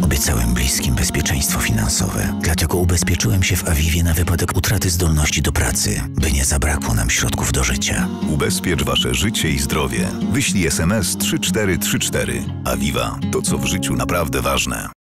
Obiecałem bliskim bezpieczeństwo finansowe, dlatego ubezpieczyłem się w Awiwie na wypadek utraty zdolności do pracy, by nie zabrakło nam środków do życia. Ubezpiecz wasze życie i zdrowie. Wyślij SMS 3434. Aviva to co w życiu naprawdę ważne.